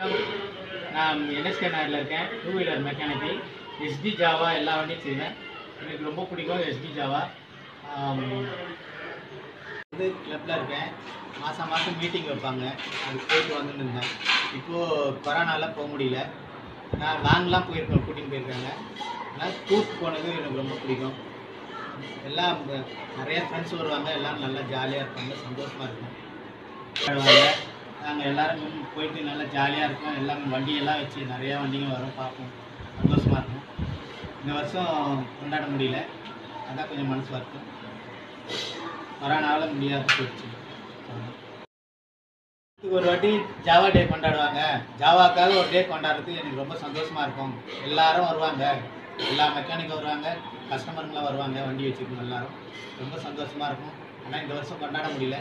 நான் என்எஸ்கே நகரில் இருக்கேன். Two wheeler mechanical SP Jawa எல்லா வண்டியும் செய்வேன். எனக்கு ரொம்ப பிடிக்கும் எஸ்பி ஜாவா வந்து கிளப்பில் இருக்கேன். மாதம் மாதம் மீட்டிங் வைப்பாங்க. அதுக்கு போயிட்டு வந்துட்டு இருந்தேன். இப்போது கொரோனாலாம் போக முடியல. நான் லாங்லாம் போயிருக்கேன் கூட்டின்னு போயிருக்காங்க. ஆனால் டூர் போனது எனக்கு ரொம்ப பிடிக்கும். எல்லாம் நிறையா நிறைய ஃப்ரெண்ட்ஸ் வருவாங்க. எல்லாம் நல்லா ஜாலியாக இருப்பாங்க. சந்தோஷமாக இருக்கும். நாங்கள் எல்லாரும் போயிட்டு நல்லா ஜாலியாக இருக்கும் எல்லாம் வண்டியெல்லாம் வச்சு நிறையா வண்டிங்க வரும் பார்ப்போம். சந்தோஷமாக இருக்கும். இந்த வருஷம் கொண்டாட முடியல. அதான் கொஞ்சம் மனசு வருத்தம். கொரோனாவில் முடியாது போயிடுச்சு. ஒரு வாட்டி ஜாவா டே கொண்டாடுவாங்க. ஜாவாக்காக ஒரு டே கொண்டாடுறதுக்கு எனக்கு ரொம்ப சந்தோஷமாக இருக்கும். எல்லாரும் வருவாங்க. எல்லா மெக்கானிக்கும் வருவாங்க. கஸ்டமருங்களாம் வருவாங்க வண்டி வச்சுருக்கோம் எல்லாரும். ரொம்ப சந்தோஷமாக இருக்கும். ஆனால் இந்த வருஷம் கொண்டாட முடியல.